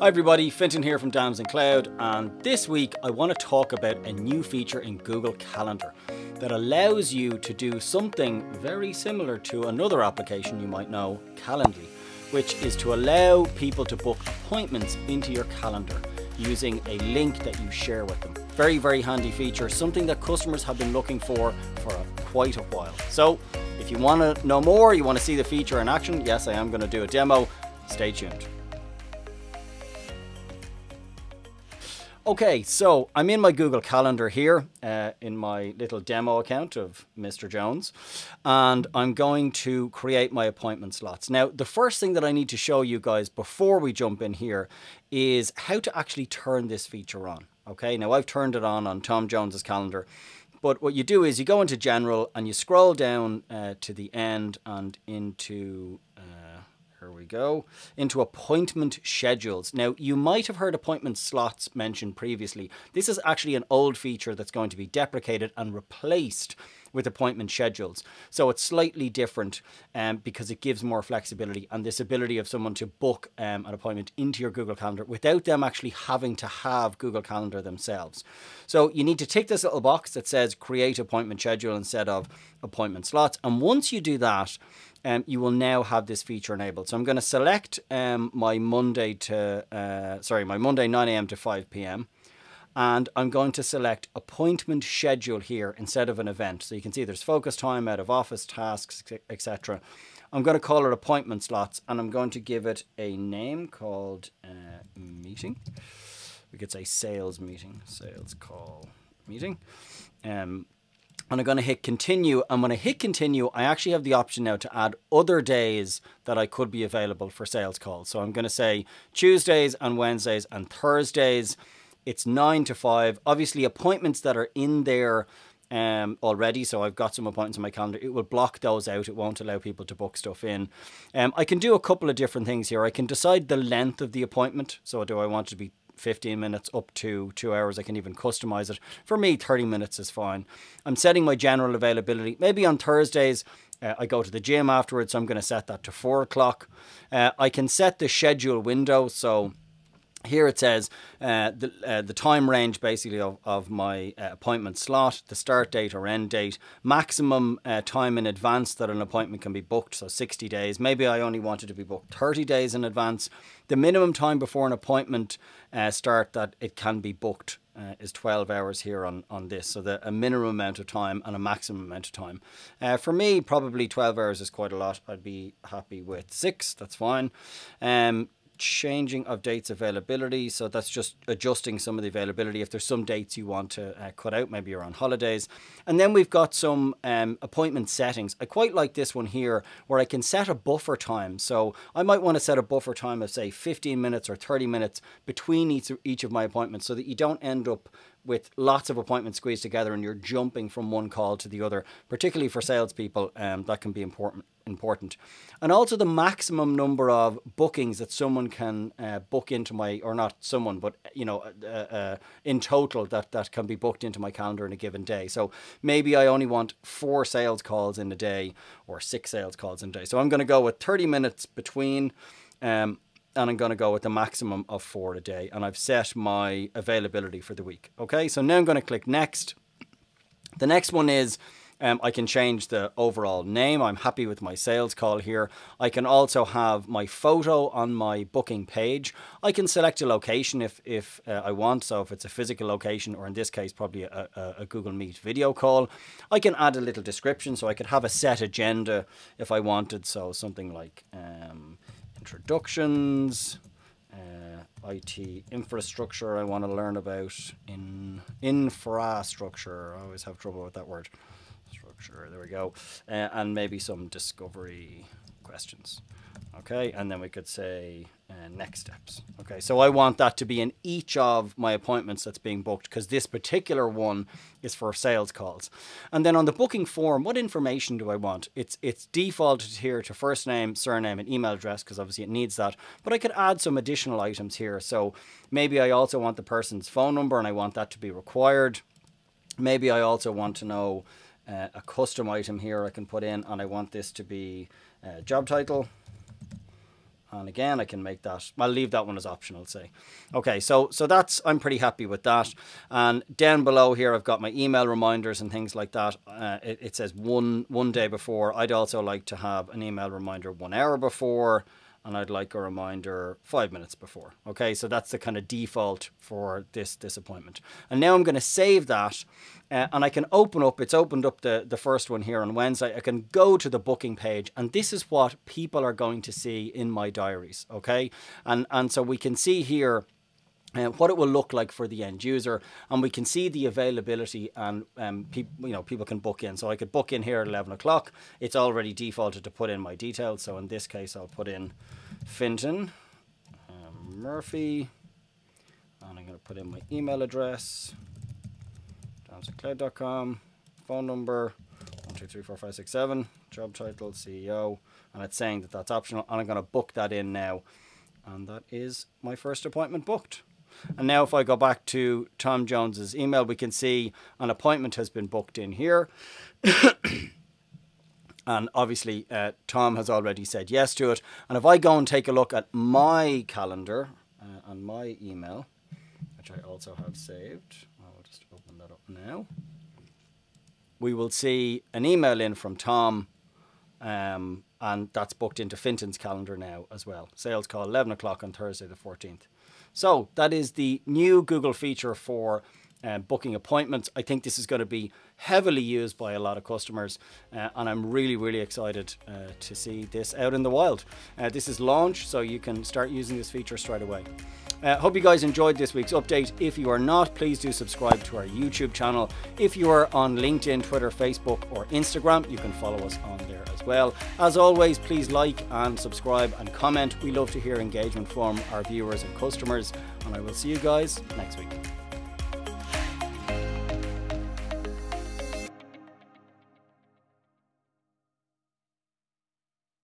Hi everybody, Fintan here from Damson Cloud and this week I want to talk about a new feature in Google Calendar that allows you to do something very similar to another application you might know, Calendly, which is to allow people to book appointments into your calendar using a link that you share with them. Very, very handy feature, something that customers have been looking for for quite a while. So if you want to know more, you want to see the feature in action, yes, I am going to do a demo. Stay tuned. Okay, so I'm in my Google Calendar here uh, in my little demo account of Mr. Jones, and I'm going to create my appointment slots. Now, the first thing that I need to show you guys before we jump in here is how to actually turn this feature on. Okay, now I've turned it on on Tom Jones's calendar, but what you do is you go into General and you scroll down uh, to the end and into go. Into appointment schedules. Now, you might have heard appointment slots mentioned previously. This is actually an old feature that's going to be deprecated and replaced with appointment schedules. So it's slightly different um, because it gives more flexibility and this ability of someone to book um, an appointment into your Google Calendar without them actually having to have Google Calendar themselves. So you need to tick this little box that says create appointment schedule instead of appointment slots. And once you do that, um, you will now have this feature enabled. So I'm going to select um, my Monday to, uh, sorry, my Monday 9 a.m. to 5 p.m. And I'm going to select appointment schedule here instead of an event. So you can see there's focus time, out of office tasks, etc. I'm going to call it appointment slots and I'm going to give it a name called uh, meeting. We could say sales meeting, sales call meeting. Um, and I'm going to hit continue. And when I hit continue, I actually have the option now to add other days that I could be available for sales calls. So I'm going to say Tuesdays and Wednesdays and Thursdays. It's nine to five. Obviously, appointments that are in there um, already, so I've got some appointments on my calendar. It will block those out. It won't allow people to book stuff in. Um, I can do a couple of different things here. I can decide the length of the appointment. So do I want it to be 15 minutes up to two hours. I can even customize it. For me, 30 minutes is fine. I'm setting my general availability. Maybe on Thursdays, uh, I go to the gym afterwards, so I'm going to set that to four o'clock. Uh, I can set the schedule window. So here it says uh, the, uh, the time range basically of, of my uh, appointment slot, the start date or end date, maximum uh, time in advance that an appointment can be booked, so 60 days. Maybe I only wanted to be booked 30 days in advance. The minimum time before an appointment uh, start that it can be booked uh, is 12 hours here on, on this. So the, a minimum amount of time and a maximum amount of time. Uh, for me, probably 12 hours is quite a lot. I'd be happy with six. That's fine. Um, changing of dates availability. So that's just adjusting some of the availability. If there's some dates you want to uh, cut out, maybe you're on holidays. And then we've got some um, appointment settings. I quite like this one here where I can set a buffer time. So I might want to set a buffer time of say 15 minutes or 30 minutes between each, each of my appointments so that you don't end up with lots of appointments squeezed together and you're jumping from one call to the other, particularly for salespeople, um, that can be important. Important, and also the maximum number of bookings that someone can uh, book into my, or not someone, but you know, uh, uh, in total that that can be booked into my calendar in a given day. So maybe I only want four sales calls in a day or six sales calls in a day. So I'm going to go with 30 minutes between. Um, and I'm going to go with the maximum of four a day. And I've set my availability for the week. Okay, so now I'm going to click next. The next one is um, I can change the overall name. I'm happy with my sales call here. I can also have my photo on my booking page. I can select a location if, if uh, I want. So if it's a physical location, or in this case, probably a, a, a, Google Meet video call, I can add a little description. So I could have a set agenda if I wanted. So something like um, introductions, uh, IT infrastructure I want to learn about, in infrastructure, I always have trouble with that word, structure, there we go, uh, and maybe some discovery questions. Okay, and then we could say uh, next steps. Okay, so I want that to be in each of my appointments that's being booked because this particular one is for sales calls. And then on the booking form, what information do I want? It's it's defaulted here to first name, surname, and email address because obviously it needs that. But I could add some additional items here. So maybe I also want the person's phone number and I want that to be required. Maybe I also want to know uh, a custom item here I can put in and I want this to be uh, job title And again, I can make that, I'll leave that one as optional, say. Okay, so so that's, I'm pretty happy with that. And down below here, I've got my email reminders and things like that. Uh, it, it says one, one day before. I'd also like to have an email reminder one hour before and I'd like a reminder five minutes before. Okay, so that's the kind of default for this, this appointment. And now I'm going to save that uh, and I can open up, it's opened up the, the first one here on Wednesday. I can go to the booking page and this is what people are going to see in my diaries. Okay, and, and so we can see here what it will look like for the end user. And we can see the availability and um, people you know people can book in. So I could book in here at 11 o'clock. It's already defaulted to put in my details. So in this case I'll put in Fintan um, Murphy and I'm going to put in my email address damsoncloud.com phone number 1234567 job title CEO and it's saying that that's optional and I'm going to book that in now. And that is my first appointment booked and now if I go back to Tom Jones's email, we can see an appointment has been booked in here. and obviously uh, Tom has already said yes to it. And if I go and take a look at my calendar uh, and my email, which I also have saved, I'll just open that up now. We will see an email in from Tom um, and that's booked into Fintan's calendar now as well. Sales call 11 o'clock on Thursday the 14th. So that is the new Google feature for uh, booking appointments. I think this is going to be heavily used by a lot of customers, uh, and I'm really, really excited uh, to see this out in the wild. Uh, this is launch, so you can start using this feature straight away. Uh, hope you guys enjoyed this week's update. If you are not, please do subscribe to our YouTube channel. If you are on LinkedIn, Twitter, Facebook, or Instagram, you can follow us on there well. As always, please like and subscribe and comment. We love to hear engagement from our viewers and customers, and I will see you guys next week.